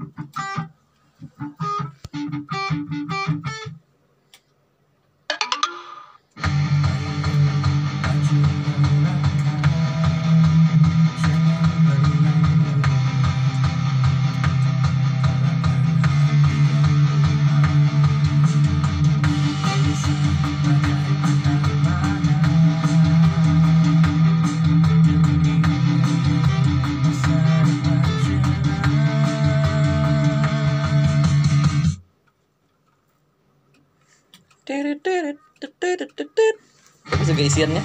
あっ! Itu guys, isiannya.